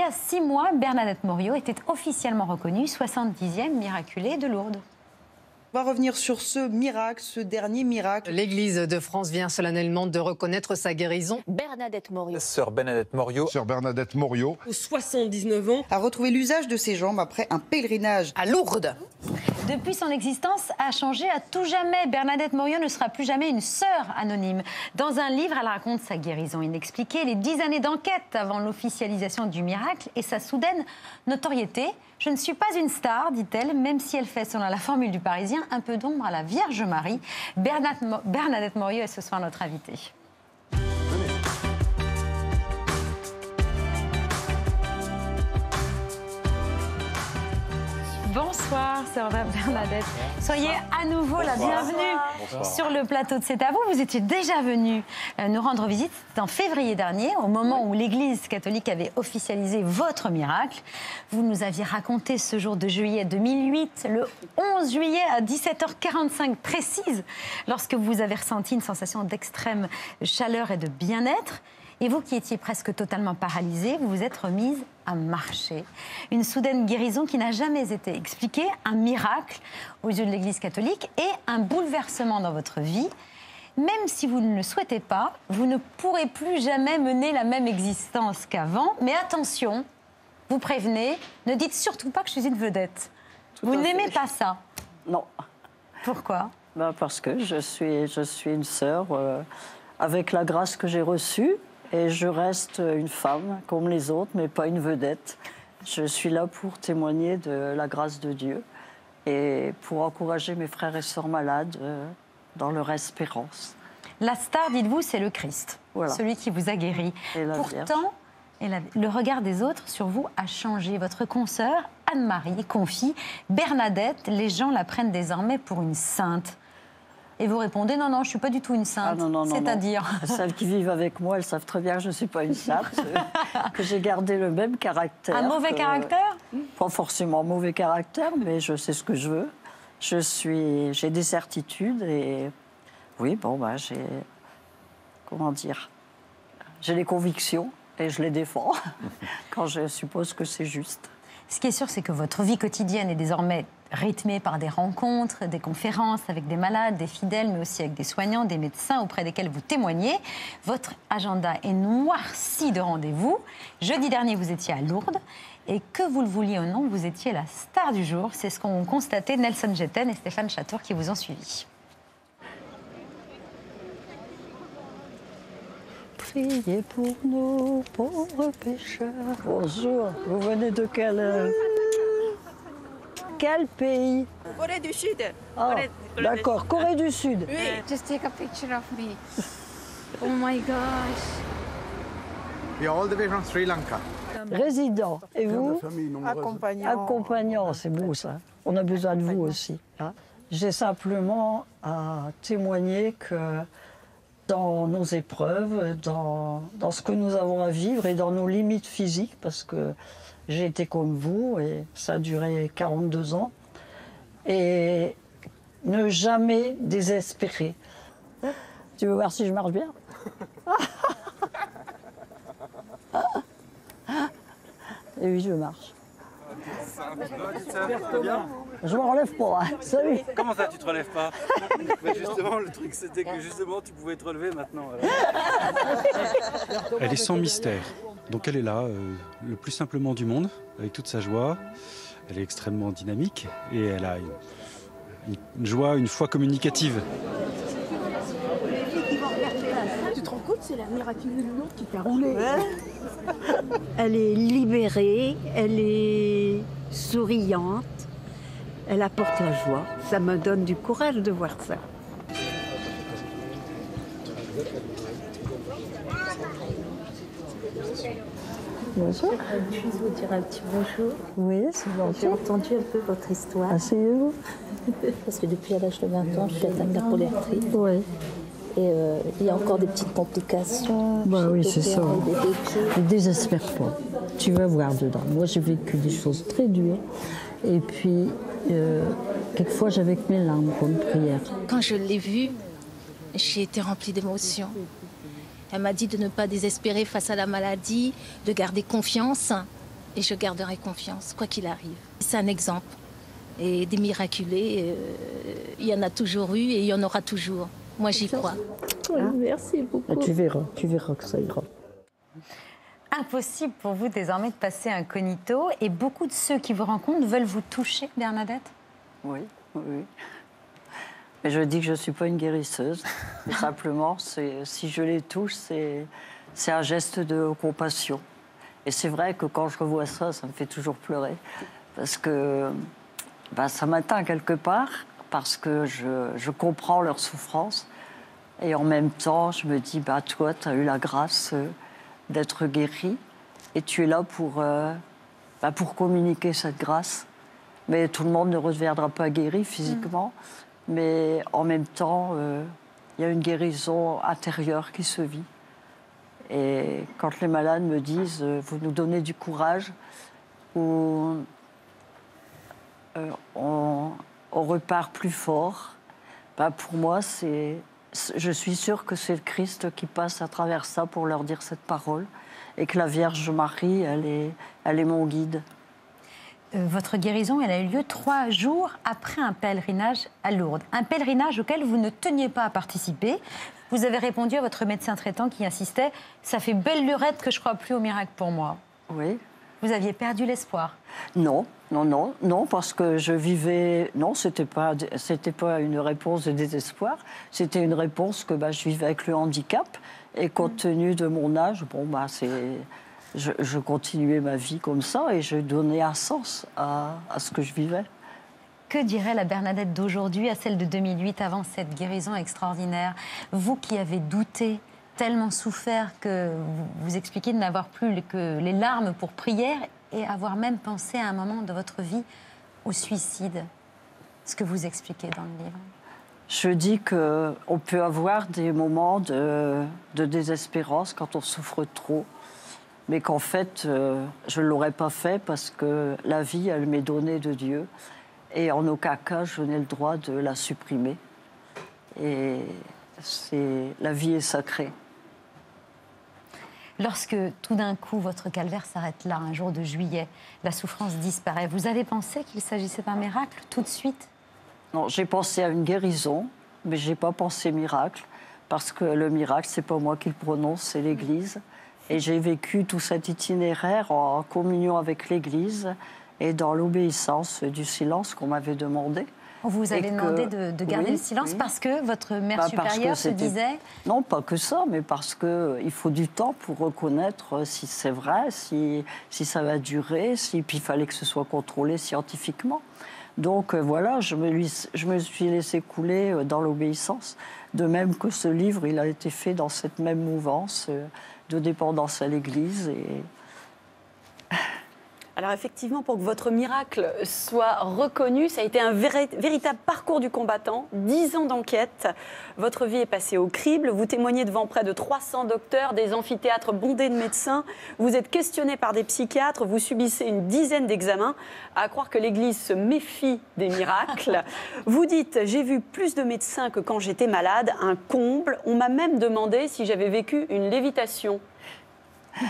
y a six mois, Bernadette Morio était officiellement reconnue 70e miraculée de Lourdes. On va revenir sur ce miracle, ce dernier miracle. L'Église de France vient solennellement de reconnaître sa guérison. Bernadette Morio. Sœur Bernadette Morio. Sœur Bernadette Morio. 79 ans. A retrouvé l'usage de ses jambes après un pèlerinage à Lourdes. Depuis son existence a changé à tout jamais. Bernadette Morio ne sera plus jamais une sœur anonyme. Dans un livre, elle raconte sa guérison inexpliquée, les dix années d'enquête avant l'officialisation du miracle et sa soudaine notoriété. Je ne suis pas une star, dit-elle, même si elle fait, selon la formule du Parisien, un peu d'ombre à la Vierge Marie. Bernadette Morio est ce soir notre invitée. Bonsoir, Bernadette. Soyez à nouveau la bienvenue sur le plateau de C'est à vous. Vous étiez déjà venu euh, nous rendre visite en février dernier, au moment où l'Église catholique avait officialisé votre miracle. Vous nous aviez raconté ce jour de juillet 2008, le 11 juillet à 17h45 précise, lorsque vous avez ressenti une sensation d'extrême chaleur et de bien-être. Et vous qui étiez presque totalement paralysée, vous vous êtes remise à marcher. Une soudaine guérison qui n'a jamais été expliquée, un miracle aux yeux de l'Église catholique et un bouleversement dans votre vie. Même si vous ne le souhaitez pas, vous ne pourrez plus jamais mener la même existence qu'avant. Mais attention, vous prévenez, ne dites surtout pas que je suis une vedette. vous n'aimez pas ça Non. Pourquoi? Ben Parce que je suis, je suis une sœur euh, avec la grâce que j'ai reçue. Et je reste une femme comme les autres, mais pas une vedette. Je suis là pour témoigner de la grâce de Dieu et pour encourager mes frères et sœurs malades euh, dans leur espérance. La star, dites-vous, c'est le Christ, celui qui vous a guéri. Pourtant, le regard des autres sur vous a changé. Votre consoeur, Anne-Marie, confie Bernadette, les gens la prennent désormais pour une sainte. Et vous répondez non, non, je suis pas du tout une sainte. Ah, C'est-à-dire Celles qui vivent avec moi, elles savent très bien que je ne suis pas une sainte, que j'ai gardé le même caractère. Un mauvais caractère? Pas forcément mauvais caractère, mais je sais ce que je veux. Je suis, j'ai des certitudes et oui, bon, bah, j'ai, comment dire, j'ai des convictions et je les défends quand je suppose que c'est juste. Ce qui est sûr, c'est que votre vie quotidienne est désormais rythmé par des rencontres, des conférences avec des malades, des fidèles, mais aussi avec des soignants, des médecins auprès desquels vous témoignez. Votre agenda est noirci de rendez-vous. Jeudi dernier, vous étiez à Lourdes. Et que vous le vouliez ou non, vous étiez la star du jour. C'est ce qu'ont constaté Nelson Jetten et Stéphane Chatour qui vous ont suivi. Priez pour nous, pauvres pécheurs. Bonjour, vous venez de quel... Quel pays Corée du Sud. Ah, D'accord, Corée du Sud. Oui. Just take a picture of me. Oh my gosh. We are all the way from Sri Lanka. Résident. Et vous Accompagnant. Accompagnant, c'est beau ça. On a besoin de vous aussi. Hein. J'ai simplement à témoigner que dans nos épreuves, dans, dans, ce que nous avons à vivre et dans nos limites physiques, parce que j'ai été comme vous et ça a duré 42 ans. Et ne jamais désespérer. Tu veux voir si je marche bien? Et oui, je marche. Je me relève pas. Hein. Salut. Comment ça, tu te relèves pas? Justement, le truc c'était que justement tu pouvais te relever maintenant. Elle est sans mystère. Donc elle est là, euh, le plus simplement du monde, avec toute sa joie. Elle est extrêmement dynamique et elle a une, joie, une foi communicative. Tu te rends compte, c'est la miraculeuse qui t'a roulé. Elle est libérée, elle est souriante, elle apporte la joie. Ça me donne du courage de voir ça. Bonjour. Je vais vous dire un petit bonjour. Oui, c'est bon. J'ai entendu un peu votre histoire. Asseyez-vous. Parce que depuis l'âge de 20 ans, je suis atteinte de polyarthrite. Oui. Et euh, il y a encore des petites complications. Bah oui, c'est ça. Ne désespère pas. Tu vas voir dedans. Moi, j'ai vécu des choses très dures. Et puis, euh, quelquefois, j'avais que mes larmes pour une prière. Quand je l'ai vue, j'ai été remplie d'émotions. Elle m'a dit de ne pas désespérer face à la maladie, de garder confiance Et je garderai confiance, quoi qu'il arrive. C'est un exemple. Et des miraculés, euh, il y en a toujours eu et il y en aura toujours. Moi, j'y crois. merci beaucoup. Ah, tu verras, tu verras que ça ira. Impossible pour vous désormais de passer incognito et beaucoup de ceux qui vous rencontrent veulent vous toucher, Bernadette? Oui, oui, oui. Mais je dis que je ne suis pas une guérisseuse. Simplement, si je les touche, c'est un geste de compassion. Et c'est vrai que quand je revois ça, ça me fait toujours pleurer. Parce que bah, ça m'atteint quelque part, parce que je, je comprends leur souffrance. Et en même temps, je me dis, bah, toi, tu as eu la grâce euh, d'être guéri. Et tu es là pour, euh, bah, pour communiquer cette grâce. Mais tout le monde ne reviendra pas guéri physiquement. Mais en même temps, euh, il y a une guérison intérieure qui se vit. Et quand les malades me disent euh, Vous nous donnez du courage, ou euh, on, repart plus fort, bah, pour moi, c'est- je suis sûre que c'est le Christ qui passe à travers ça pour leur dire cette parole. Et que la Vierge Marie, elle est, elle est mon guide. Euh, Votre guérison, elle a eu lieu trois jours après un pèlerinage à Lourdes. Un pèlerinage auquel vous ne teniez pas à participer. Vous avez répondu à votre médecin traitant qui insistait Ça fait belle lurette que je crois plus au miracle pour moi. Oui. Vous aviez perdu l'espoir. Non, non, non, non, parce que je vivais. Non, c'était pas, c'était pas une réponse de désespoir. C'était une réponse que bah, je vivais avec le handicap et compte tenu de mon âge, bon bah c'est, je, je continuais ma vie comme ça et je donnais un sens à, à ce que je vivais. Que dirait la Bernadette d'aujourd'hui à celle de 2008 avant cette guérison extraordinaire? Vous qui avez douté, tellement souffert que vous, vous expliquez de n'avoir plus que les larmes pour prière et avoir même pensé à un moment de votre vie au suicide. Ce que vous expliquez dans le livre. Je dis qu'on peut avoir des moments de, de désespérance quand on souffre trop, mais qu'en fait, euh, je ne l'aurais pas fait parce que la vie, elle m'est donnée de Dieu. Et en aucun cas, je n'ai le droit de la supprimer. Et c'est, la vie est sacrée. Lorsque tout d'un coup votre calvaire s'arrête là, un jour de juillet, la souffrance disparaît, vous avez pensé qu'il s'agissait d'un miracle tout de suite? Non, j'ai pensé à une guérison, mais j'ai pas pensé miracle, parce que le miracle, c'est pas moi qui le prononce, c'est l'Église. Et j'ai vécu tout cet itinéraire en communion avec l'Église et dans l'obéissance du silence qu'on m'avait demandé. On vous avait que- demandé de, de garder Oui, le silence oui. parce que votre mère Bah, supérieure se disait Non, pas que ça, mais parce qu'il faut du temps pour reconnaître si c'est vrai, si, si ça va durer, si, puis il fallait que ce soit contrôlé scientifiquement. Donc euh, voilà, je me, lui- je me suis laissé couler euh, dans l'obéissance. De même que ce livre, il a été fait dans cette même mouvance euh, de dépendance à l'Église. Alors effectivement, pour que votre miracle soit reconnu, ça a été un véri- véritable parcours du combattant, dix ans d'enquête. Votre vie est passée au crible, vous témoignez devant près de 300 docteurs, des amphithéâtres bondés de médecins, vous êtes questionné par des psychiatres, vous subissez une dizaine d'examens, à croire que l'Église se méfie des miracles. Vous dites, j'ai vu plus de médecins que quand j'étais malade, un comble, on m'a même demandé si j'avais vécu une lévitation.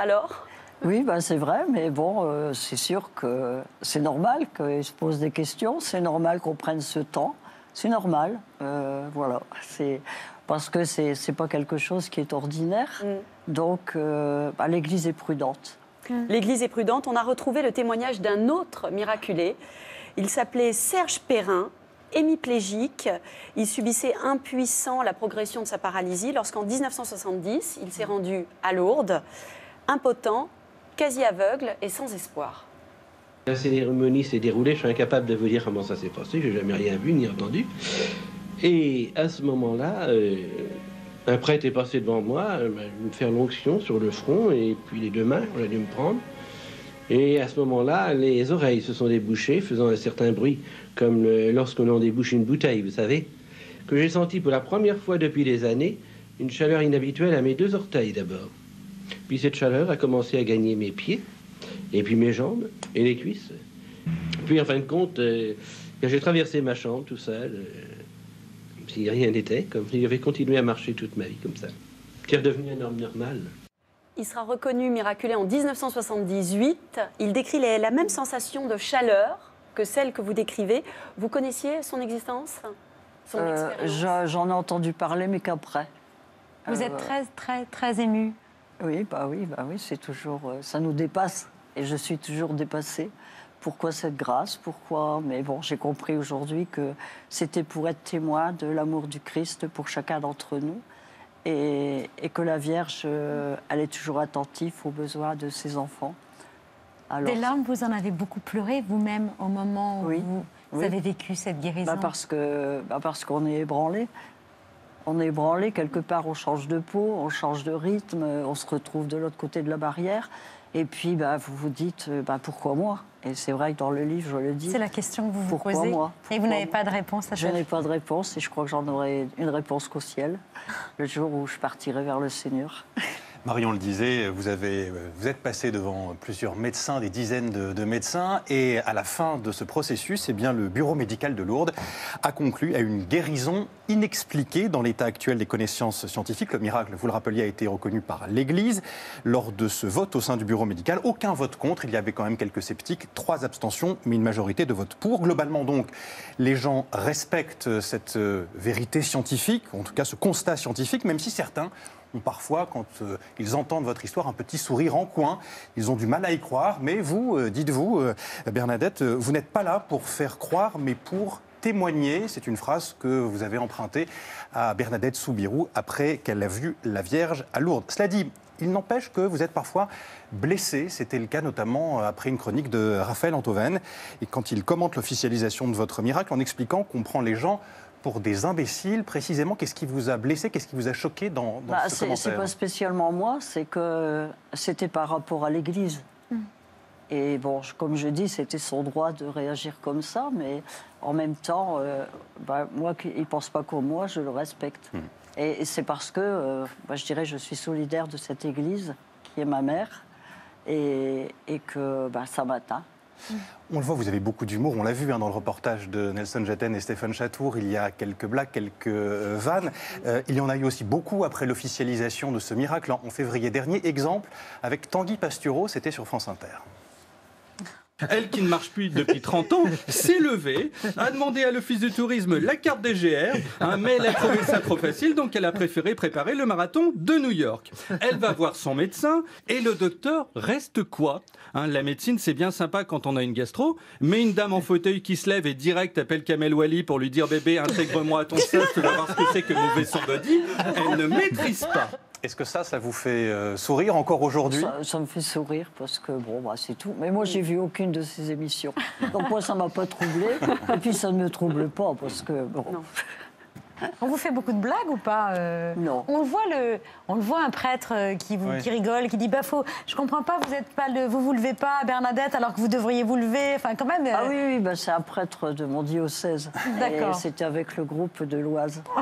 Alors? Oui, ben c'est vrai, mais bon, euh, c'est sûr que c'est normal qu'ils se posent des questions, c'est normal qu'on prenne ce temps, c'est normal, euh, voilà. C'est parce que c'est c'est pas quelque chose qui est ordinaire, donc euh, bah, l'Église est prudente. L'Église est prudente. On a retrouvé le témoignage d'un autre miraculé. Il s'appelait Serge Perrin, hémiplégique. Il subissait impuissant la progression de sa paralysie lorsqu'en 1970, il s'est rendu à Lourdes, impotent, quasi aveugle et sans espoir. La cérémonie s'est déroulée, je suis incapable de vous dire comment ça s'est passé, j'ai jamais rien vu ni entendu. Et à ce moment-là, euh, un prêtre est passé devant moi, euh, m'a me faire l'onction sur le front et puis les deux mains, on a dû me prendre. Et à ce moment-là, les oreilles se sont débouchées, faisant un certain bruit, comme lorsqu'on en débouche une bouteille, vous savez, que j'ai senti pour la première fois depuis des années une chaleur inhabituelle à mes deux orteils d'abord. Puis cette chaleur a commencé à gagner mes pieds, et puis mes jambes, et les cuisses. Puis en fin de compte, euh, quand j'ai traversé ma chambre tout seul, euh, comme si rien n'était, comme si j'avais continué à marcher toute ma vie comme ça. C'est redevenu un homme normal. Il sera reconnu miraculé en 1978. Il décrit les- la même sensation de chaleur que celle que vous décrivez. Vous connaissiez son existence? Son Euh, J'en ai entendu parler, mais qu'après. Vous Euh, êtes très, très, très ému. Oui, bah oui, bah oui, c'est toujours, euh, ça nous dépasse, et je suis toujours dépassée. Pourquoi cette grâce? Pourquoi? Mais bon, j'ai compris aujourd'hui que c'était pour être témoin de l'amour du Christ pour chacun d'entre nous, et, et que la Vierge, euh, elle est toujours attentive aux besoins de ses enfants. Alors, Des larmes, vous en avez beaucoup pleuré vous-même au moment où Oui, vous, oui. avez vécu cette guérison? Bah parce que bah parce qu'on est ébranlé. On est ébranlé, quelque part on change de peau, on change de rythme, on se retrouve de l'autre côté de la barrière. Et puis bah, vous vous dites euh, bah, pourquoi moi? Et c'est vrai que dans le livre je le dis. C'est la question que vous vous Pourquoi posez. moi? Et vous n'avez pas de réponse à Je cette n'ai pas de réponse et je crois que j'en aurai une réponse qu'au ciel, le jour où je partirai vers le Seigneur. Marion le disait, vous, avez, vous êtes passé devant plusieurs médecins, des dizaines de, de médecins, et à la fin de ce processus, eh bien, le bureau médical de Lourdes a conclu à une guérison inexpliquée dans l'état actuel des connaissances scientifiques. Le miracle, vous le rappeliez, a été reconnu par l'Église. Lors de ce vote au sein du bureau médical, aucun vote contre, il y avait quand même quelques sceptiques, trois abstentions, mais une majorité de votes pour. Globalement donc, les gens respectent cette euh, vérité scientifique, en tout cas ce constat scientifique, même si certains ont parfois, quand euh, ils entendent votre histoire, un petit sourire en coin. Ils ont du mal à y croire. Mais vous, euh, dites-vous, euh, Bernadette, euh, vous n'êtes pas là pour faire croire, mais pour témoigner. C'est une phrase que vous avez empruntée à Bernadette Soubirou après qu'elle a vu la Vierge à Lourdes. Cela dit, il n'empêche que vous êtes parfois blessé. C'était le cas notamment après une chronique de Raphaël Antoven. Et quand il commente l'officialisation de votre miracle en expliquant qu'on prend les gens pour des imbéciles, précisément, qu'est-ce qui vous a blessé, qu'est-ce qui vous a choqué dans, dans Bah, ce c'est c'est commentaire pas spécialement moi, c'est que c'était par rapport à l'Église. Et bon, comme je dis, c'était son droit de réagir comme ça, mais en même temps, euh, bah, moi, qui- il ne pense pas comme moi, je le respecte. Et, et c'est parce que, euh, bah, je dirais, je suis solidaire de cette Église, qui est ma mère, et, et que bah, ça m'atteint. On le voit, vous avez beaucoup d'humour. On l'a vu hein, dans le reportage de Nelson Jatten et Stéphane Chatour. Il y a quelques blagues, quelques euh, vannes. Euh, il y en a eu aussi beaucoup après l'officialisation de ce miracle en, en février dernier. Exemple avec Tanguy Pastureau, c'était sur France Inter. Elle, qui ne marche plus depuis 30 ans, s'est levée, a demandé à l'Office du tourisme la carte des mais elle a trouvé ça trop facile, donc elle a préféré préparer le marathon de New York. Elle va voir son médecin, et le docteur reste quoi? Hein, La médecine, c'est bien sympa quand on a une gastro, mais une dame en fauteuil qui se lève et direct appelle Kamel Wally pour lui dire bébé, intègre-moi à ton sein, tu vas voir ce que c'est que mauvais son body, elle ne maîtrise pas. Est-ce que ça, ça vous fait euh, sourire encore aujourd'hui? Ça, ça me fait sourire parce que bon, bah, c'est tout. Mais moi, j'ai vu aucune de ces émissions. Donc moi, ça m'a pas troublé. Et puis, ça ne me trouble pas parce que bon. On vous fait beaucoup de blagues ou pas euh? Non. On le voit, le, on le voit un prêtre euh, qui, vous, Oui. qui rigole, qui dit bah faut, je comprends pas, vous êtes pas le, vous vous levez pas, Bernadette, alors que vous devriez vous lever. Enfin, quand même. euh, Ah oui, oui, bah, c'est un prêtre de mon diocèse. D'accord. C'était avec le groupe de l'Oise.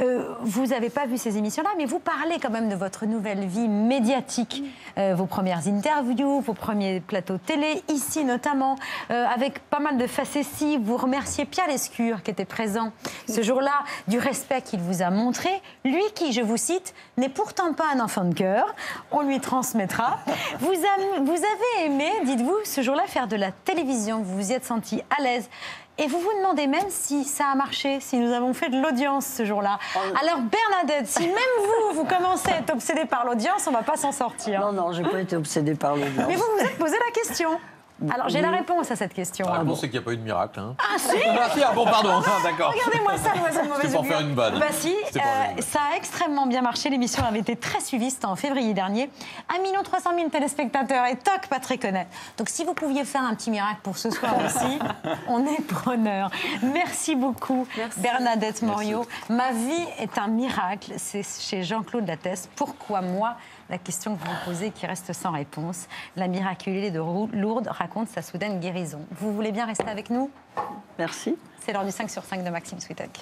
Euh, vous n'avez pas vu ces émissions-là, mais vous parlez quand même de votre nouvelle vie médiatique, Euh, vos premières interviews, vos premiers plateaux télé, ici notamment, euh, avec pas mal de facéties. Vous remerciez Pierre Lescure qui était présent ce jour-là du respect qu'il vous a montré. Lui qui, je vous cite, n'est pourtant pas un enfant de cœur. On lui transmettra. Vous, avez aimé, dites-vous, ce jour-là faire de la télévision. Vous vous y êtes senti à l'aise. Et vous vous demandez même si ça a marché, si nous avons fait de l'audience ce jour-là. Alors Bernadette, si même vous, vous commencez à être obsédée par l'audience, on va pas s'en sortir. Non, non, j'ai pas été obsédée par l'audience. Mais vous vous êtes posé la question. Alors j'ai la réponse à cette question. La réponse, c'est qu'il n'y a pas eu de miracle. Hein. Ah si Ah, si, ah bon, pardon, ah, d'accord. Regardez-moi ça, l'oiseau de mauvaise C'était pour augure. faire une vanne. Bah si, euh, ça a extrêmement bien marché. L'émission avait été très suivie, c'était en février dernier. 1 300 000 téléspectateurs et toc, Patrick Honnet. Donc si vous pouviez faire un petit miracle pour ce soir aussi, on est preneur. Merci beaucoup, Bernadette Morio. Ma vie est un miracle. C'est chez Jean-Claude Lattès. Pourquoi moi la question que vous vous posez qui reste sans réponse. La miraculée de Lourdes raconte sa soudaine guérison. Vous voulez bien rester avec nous? Merci. C'est l'heure du 5 sur 5 de Maxime Switek.